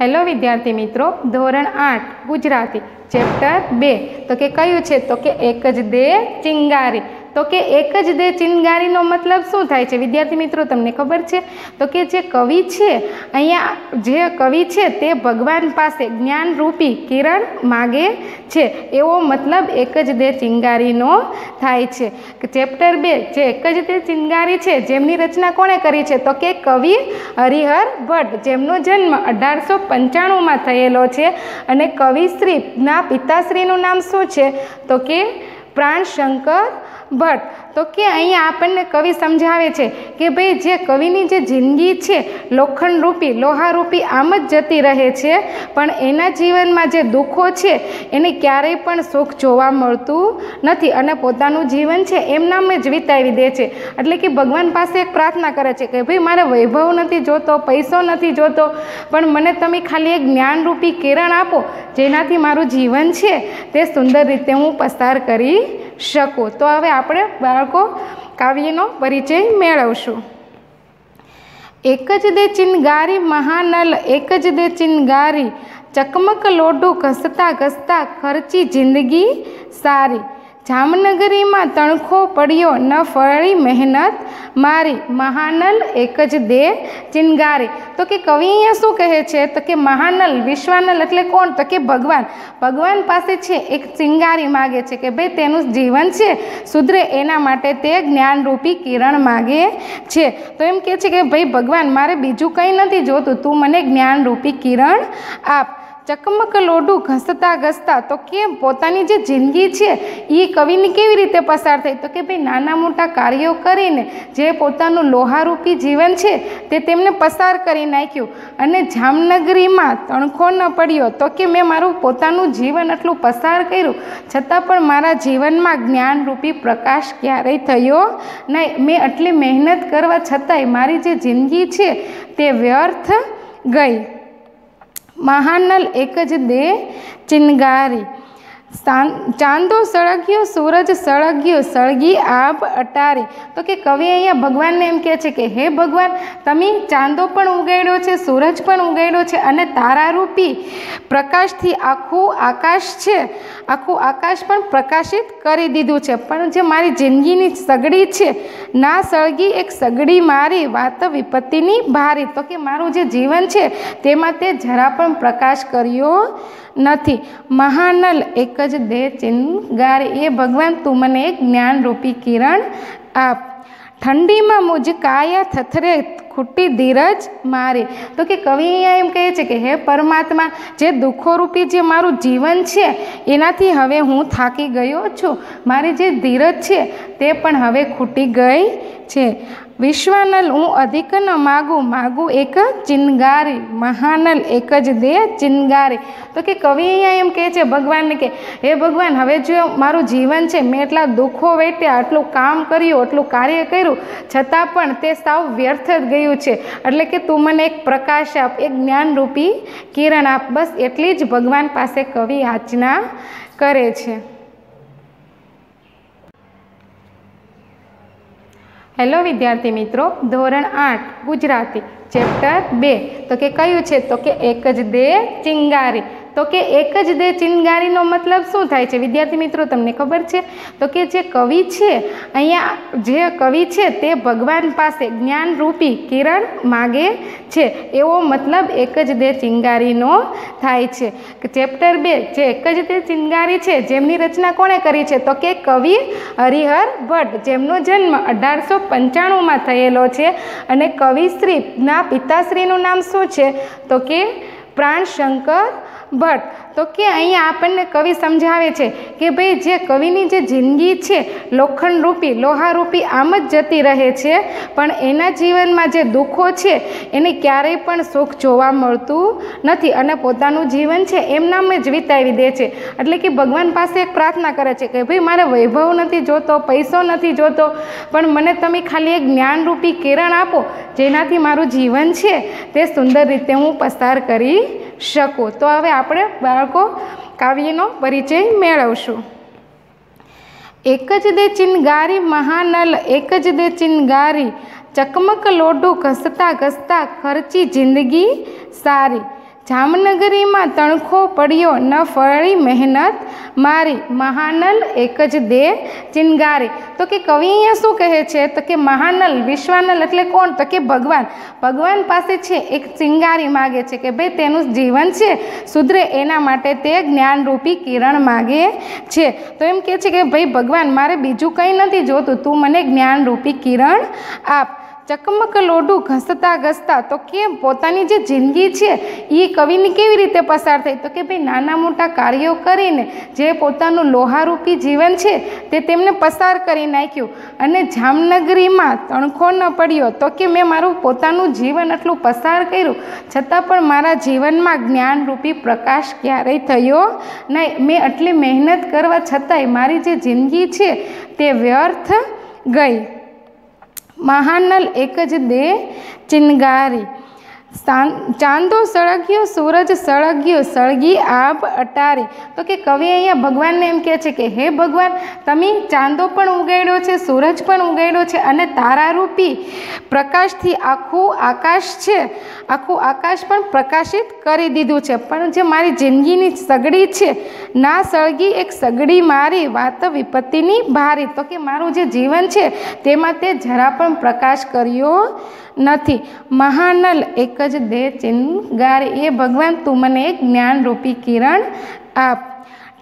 Hello વિદ્યાર્થી મિત્રો, ધોરણ આઠ, ગુજરાતી, ચેપ્ટર બે. તો કે કયું છે? તો કે એક જ દે ચિંગારી. તો કે એક જ દે ચિનગારીનો મતલબ શું થાય છે? વિદ્યાર્થી મિત્રો, તમને ખબર છે? તો કે જે કવિ છે, અહીંયા જે કવિ છે તે ભગવાન પાસે જ્ઞાનરૂપી કિરણ માગે છે. એવો મતલબ એક જ દે ચિંગારીનો થાય છે. ચેપ્ટર બે, જે એક જ દે ચિંગારી છે, જેમની રચના કોણે કરી છે? તો કે કવિ હરિહર ભટ્ટ, જેમનો જન્મ અઢારસો પંચાણુંમાં થયેલો છે. અને કવિશ્રીના પિતાશ્રીનું નામ શું છે? તો કે પ્રાણશંકર ભટ્ટ. તો કે અહીંયા આપણને કવિ સમજાવે છે કે ભાઈ, જે કવિની જે જિંદગી છે, લોખંડરૂપી, લોહારૂપી આમ જ જતી રહે છે. પણ એના જીવનમાં જે દુઃખો છે, એને ક્યારેય પણ સુખ જોવા મળતું નથી અને પોતાનું જીવન છે એમનામ જ વિતાવી દે છે. એટલે કે ભગવાન પાસે એક પ્રાર્થના કરે છે કે, ભાઈ, મારે વૈભવ નથી જોતો, પૈસો નથી જોતો, પણ મને તમે ખાલી એક જ્ઞાનરૂપી કિરણ આપો, જેનાથી મારું જીવન છે, તે સુંદર રીતે હું પસાર કરી શકું. તો હવે આપણે બાળકો કાવ્યનો પરિચય મેળવશું. એક જ દે ચિનગારી મહાનલ, એક જ દે ચિનગારી, ચકમક લોઢું ઘસતા ઘસતા ખર્ચી જિંદગી સારી. જામનગરીમાં તણખો પડ્યો, ન ફળી મહેનત, મારી મહાનલ એક જ દે ચિનગારી. તો કે કવિ અહીંયા શું કહે છે? તો કે મહાનલ, વિશ્વાનલ એટલે કોણ? તો કે ભગવાન. ભગવાન પાસે છે, એક ચિંગારી માગે છે કે ભાઈ તેનું જીવન છે, સુધરે એના માટે તે જ્ઞાનરૂપી કિરણ માગે છે. તો એમ કહે છે કે ભાઈ ભગવાન, મારે બીજું કંઈ નથી જોતું. તું મને જ્ઞાનરૂપી કિરણ આપ. ચકમક લોઢું ઘસતા ઘસતા, તો કેમ પોતાની જે જિંદગી છે એ કવિની કેવી રીતે પસાર થઈ? તો કે ભાઈ નાના મોટા કાર્યો કરીને જે પોતાનું લોહારૂપી જીવન છે, તે તેમને પસાર કરી નાખ્યું. અને જામનગરીમાં તણખો ન પડ્યો, તો કે મેં મારું પોતાનું જીવન આટલું પસાર કર્યું, છતાં પણ મારા જીવનમાં જ્ઞાનરૂપી પ્રકાશ ક્યારેય થયો નહીં. મેં આટલી મહેનત કરવા છતાંય મારી જે જિંદગી છે, તે વ્યર્થ ગઈ. મહાનલ એક જ દે ચિનગારી. ચાંદો સળગ્યો, સૂરજ સળગ્યો, સળગી આપ અટારી. તો કે કવિ અહીંયા ભગવાનને એમ કહે છે કે, હે ભગવાન, તમે ચાંદો પણ ઉગાડ્યો છે, સૂરજ પણ ઉગાડ્યો છે અને તારારૂપી પ્રકાશથી આખું આકાશ છે. આખું આકાશ પણ પ્રકાશિત કરી દીધું છે. પણ જે મારી જિંદગીની સગડી છે, ના સળગી એક સગડી મારી વાત વિપત્તિની ભારી. તો કે મારું જે જીવન છે, તેમાં તે જરા પણ પ્રકાશ કર્યો નથી. મહાનલ એક જ દે ચિનગારી. એ ભગવાન, તું મને એક જ્ઞાનરૂપી કિરણ આપ. ઠંડીમાં મુજ કાયા થથરે ખૂટી ધીરજ મારી. તો કે કવિ અહીંયા એમ કહે છે કે, હે પરમાત્મા, જે દુઃખોરૂપી જે મારું જીવન છે, એનાથી હવે હું થાકી ગયો છું. મારી જે ધીરજ છે, તે પણ હવે ખૂટી ગઈ છે. વિશ્વાનલ હું અધિક ન માગું માગું એક ચિનગારી, મહાનલ એક જ દે ચિનગારી. તો કે કવિ અહીંયા એમ કહે છે ભગવાનને કે, હે ભગવાન, હવે જો મારું જીવન છે, મેં એટલા દુઃખો વેટ્યા આટલું કામ કર્યું, આટલું કાર્ય કર્યું, છતાં પણ તે સાવ વ્યર્થ જ ગયું છે. એટલે કે તું મને એક પ્રકાશ આપ, એક જ્ઞાનરૂપી કિરણ આપ. બસ એટલી જ ભગવાન પાસે કવિ યાચના કરે છે. હેલો વિદ્યાર્થી મિત્રો, ધોરણ આઠ, ગુજરાતી, ચેપ્ટર બે. તો કે કયું છે? તો કે એક જ દે ચિંગારી. તો કે એક જ દે ચિનગારીનો મતલબ શું થાય છે? વિદ્યાર્થી મિત્રો, તમને ખબર છે? તો કે જે કવિ છે, અહીંયા જે કવિ છે તે ભગવાન પાસે જ્ઞાનરૂપી કિરણ માગે છે. એવો મતલબ એક જ દે ચિંગારીનો થાય છે. ચેપ્ટર બે, જે એક જ દે ચિનગારી છે, જેમની રચના કોણે કરી છે? તો કે કવિ હરિહર ભટ્ટ, જેમનો જન્મ અઢારસો પંચાણુંમાં થયેલો છે. અને કવિશ્રીના પિતાશ્રીનું નામ શું છે? તો કે પ્રાણશંકર ભટ્ટ. તો કે અહીંયા આપણને કવિ સમજાવે છે કે ભાઈ, જે કવિની જે જિંદગી છે, લોખંડરૂપી, લોહારૂપી આમ જ જતી રહે છે. પણ એના જીવનમાં જે દુઃખો છે, એને ક્યારેય પણ સુખ જોવા મળતું નથી અને પોતાનું જીવન છે એમનામ જ વિતાવી દે છે. એટલે કે ભગવાન પાસે એક પ્રાર્થના કરે છે કે, ભાઈ, મારે વૈભવ નથી જોતો, પૈસો નથી જોતો, પણ મને તમે ખાલી એક જ્ઞાનરૂપી કિરણ આપો, જેનાથી મારું જીવન છે, તે સુંદર રીતે હું પસાર કરી શકું. તો હવે આપણે બાળકો કાવ્યનો પરિચય મેળવશું. એક જ દે ચિનગારી મહાનલ, એક જ દે ચિનગારી. ચકમક લોઢું ઘસતા ઘસતા ખર્ચી જિંદગી સારી. જામનગરીમાં તણખો પડ્યો, ન ફળી મહેનત મારી, મહાનલ એક જ દે ચિનગારી. તો કે કવિ અહીંયા શું કહે છે? તો કે મહાનલ, વિશ્વાનલ એટલે કોણ? તો કે ભગવાન. ભગવાન પાસે છે, એક ચિંગારી માગે છે કે ભાઈ તેનું જીવન છે, સુધરે એના માટે તે જ્ઞાનરૂપી કિરણ માગે છે. તો એમ કહે છે કે ભાઈ ભગવાન, મારે બીજું કંઈ નથી જોતું. તું મને જ્ઞાનરૂપી કિરણ આપ. ચકમક લોઢું ઘસતા ઘસતા, તો કેમ પોતાની જે જિંદગી છે એ કવિની કેવી રીતે પસાર થઈ? તો કે ભાઈ નાના મોટા કાર્યો કરીને, જે પોતાનું લોહારૂપી જીવન છે, તે તેમને પસાર કરી નાખ્યું. અને જામનગરીમાં તણખો ન પડ્યો, તો કે મેં મારું પોતાનું જીવન આટલું પસાર કર્યું, છતાં પણ મારા જીવનમાં જ્ઞાનરૂપી પ્રકાશ ક્યારેય થયો નહીં મેં આટલી મહેનત કરવા છતાંય મારી જે જિંદગી છે, તે વ્યર્થ ગઈ. મહાનલ એક જ દે ચિનગારી. ચાંદો સળગ્યો, સૂરજ સળગ્યો, સળગી આભ અટારી. તો કે કવિ અહીંયા ભગવાનને એમ કહે છે કે, હે ભગવાન, તમે ચાંદો પણ ઉગાડ્યો છે, સૂરજ પણ ઉગાડ્યો છે અને તારારૂપી પ્રકાશથી આખું આકાશ છે. આખું આકાશ પણ પ્રકાશિત કરી દીધું છે. પણ જે મારી જિંદગીની સગડી છે, ના સળગી એક સગડી મારી વાત વિપત્તિની ભારી. તો કે મારું જે જીવન છે, તેમાં તે જરા પણ પ્રકાશ કર્યો નથી. મહાનલ એક જ દે ચિનગારી. એ ભગવાન, તું મને એક જ્ઞાનરૂપી કિરણ આપ.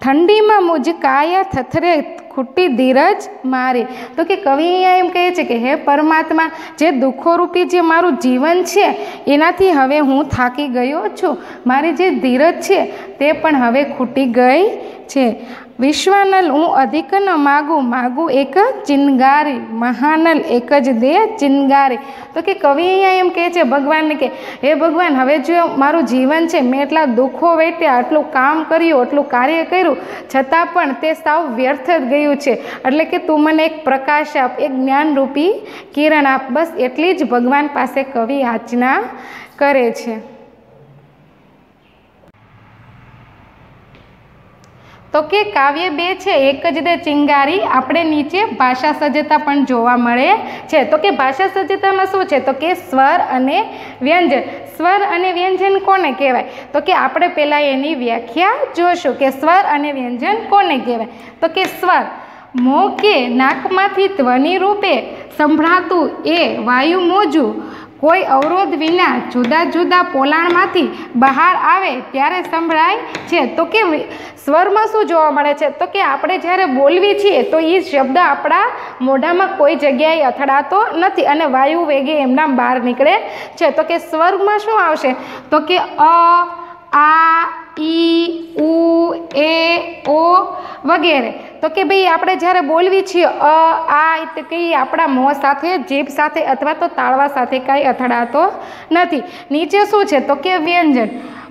ઠંડીમાં મુજ કાયા થથરે ખૂટી ધીરજ મારે. તો કે કવિ અહીંયા એમ કહે છે કે, હે પરમાત્મા, જે દુઃખોરૂપી જે મારું જીવન છે, એનાથી હવે હું થાકી ગયો છું. મારી જે ધીરજ છે, તે પણ હવે ખૂટી ગઈ છે. વિશ્વાનલ હું અધિક ન માગું માગું એક ચિનગારી, મહાનલ એક જ દે ચિનગારી. તો કે કવિ અહીંયા એમ કહે છે ભગવાનને કે, હે ભગવાન, હવે જો મારું જીવન છે, મેં એટલા દુઃખો વેટ્યા આટલું કામ કર્યું, આટલું કાર્ય કર્યું, છતાં પણ તે સાવ વ્યર્થ જ ગયું છે. એટલે કે તું મને એક પ્રકાશ આપ, એક જ્ઞાનરૂપી કિરણ આપ. બસ એટલી જ ભગવાન પાસે કવિ યાચના કરે છે. તો કે કાવ્ય બે છે, એક જ દે ચિંગારી. આપણે નીચે ભાષા સજ્જતા પણ જોવા મળે છે. તો કે ભાષા સજ્જતામાં શું છે? તો કે સ્વર અને વ્યંજન. સ્વર અને વ્યંજન કોને કહેવાય? તો કે આપણે પહેલાં એની વ્યાખ્યા જોશું કે સ્વર અને વ્યંજન કોને કહેવાય? તો કે સ્વર. મોં કે નાકમાંથી ધ્વનિ રૂપે સંભળાતું એ વાયુ મોજું. કોઈ અવરોધ વિના જુદા જુદા પોલાણમાંથી બહાર આવે ત્યારે સંભળાય છે. તો કે સ્વરમાં શું જોવા મળે છે? તો કે આપણે જ્યારે બોલવી છીએ તો એ શબ્દ આપણા મોઢામાં કોઈ જગ્યાએ અથડાતો નથી અને વાયુ વેગે એમના બહાર નીકળે છે. તો કે સ્વરમાં શું આવશે? તો કે અ, આ, ઈ, ઉ, એ, ઓ વગેરે. તો કે ભાઈ આપણે જ્યારે બોલવી છીએ, અ, આ તો કે આપણા મોં સાથે, જીભ સાથે અથવા તો તાળવા સાથે કાંઈ અથડાતો નથી. નીચે શું છે? તો કે વ્યંજન.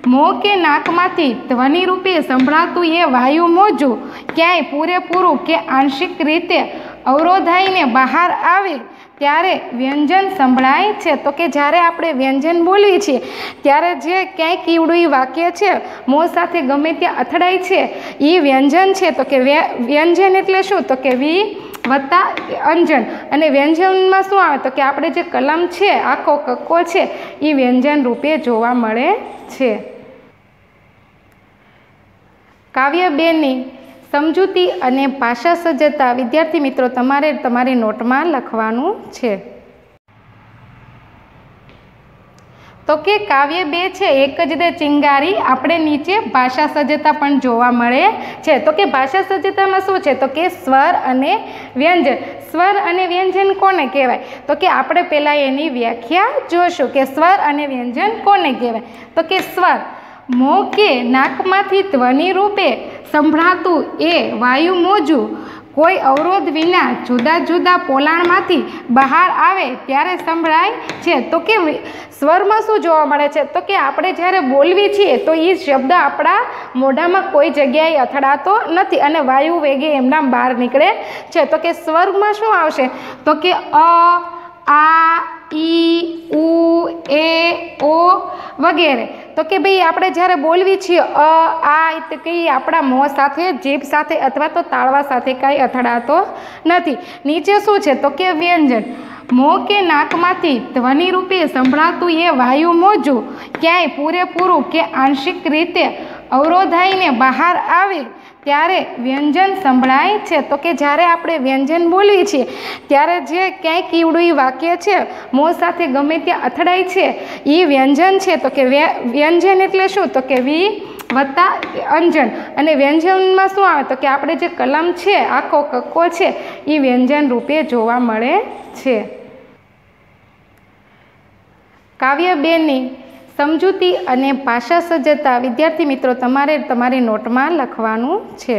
મોં કે નાકમાંથી ધ્વનિરૂપે સંભળાતું એ વાયુ મોજું ક્યાંય પૂરેપૂરું કે આંશિક રીતે અવરોધાઈને બહાર આવે ત્યારે વ્યંજન સંભળાય છે. તો કે જ્યારે આપણે વ્યંજન બોલીએ છીએ, ત્યારે જે ક્યાંય કીવડું વાક્ય છે, મોં સાથે ગમે ત્યાં અથડાય છે એ વ્યંજન છે. તો કે વ્યંજન એટલે શું? તો કે વી વત્તા અંજન. અને વ્યંજનમાં શું આવે? તો કે આપણે જે કલમ છે, આખો કક્કો છે એ વ્યંજન રૂપે જોવા મળે છે. કાવ્ય બેની સમજૂતી અને ભાષા સજ્જતા વિદ્યાર્થી મિત્રો, તમારે તમારી નોટમાં લખવાનું છે. તો કે કાવ્ય બે છે, એક જ દે ચિંગારી. આપણે નીચે ભાષા સજ્જતા પણ જોવા મળે છે. તો કે ભાષા સજ્જતામાં શું છે? તો કે સ્વર અને વ્યંજન. સ્વર અને વ્યંજન કોને કહેવાય? તો કે આપણે પહેલાં એની વ્યાખ્યા જોશું કે સ્વર અને વ્યંજન કોને કહેવાય? તો કે સ્વર. મોં કે નાકમાંથી ધ્વનિ રૂપે સંભળાતું એ વાયુ મોજું કોઈ અવરોધ વિના જુદા જુદા પોલાણમાંથી બહાર આવે ત્યારે સંભળાય છે. તો કે સ્વરમાં શું જોવા મળે છે? તો કે આપણે જ્યારે બોલવી છીએ તો એ શબ્દ આપણા મોઢામાં કોઈ જગ્યાએ અથડાતો નથી અને વાયુ વેગે એમના બહાર નીકળે છે. તો કે સ્વરમાં શું આવશે? તો કે અ, આ ઈ ઉ એ ઓ વગેરે તો કે ભાઈ આપણે જ્યારે બોલવી છીએ અ આ તો કે આપણા મોં સાથે જીભ સાથે અથવા તો તાળવા સાથે કાંઈ અથડાતો નથી નીચે શું છે તો કે વ્યંજન મોં કે નાકમાંથી ધ્વનિરૂપે સંભળાતું એ વાયુ મોજું ક્યાંય પૂરેપૂરું કે આંશિક રીતે અવરોધાઈને બહાર આવે ત્યારે વ્યંજન સંભળાય છે. તો કે જ્યારે આપણે વ્યંજન બોલીએ છીએ, ત્યારે જે ક્યાંય કીવડું વાક્ય છે, મોં સાથે ગમે ત્યાં અથડાય છે એ વ્યંજન છે. તો કે વ્ય- વ્યંજન એટલે શું? તો કે વી વત્તા અંજન. અને વ્યંજનમાં શું આવે? તો કે આપણે જે કલમ છે, આખો કક્કો છે એ વ્યંજન રૂપે જોવા મળે છે. કાવ્ય બેની સમજૂતી અને ભાષા સજ્જતા વિદ્યાર્થી મિત્રો તમારે તમારી નોટમાં લખવાનું છે.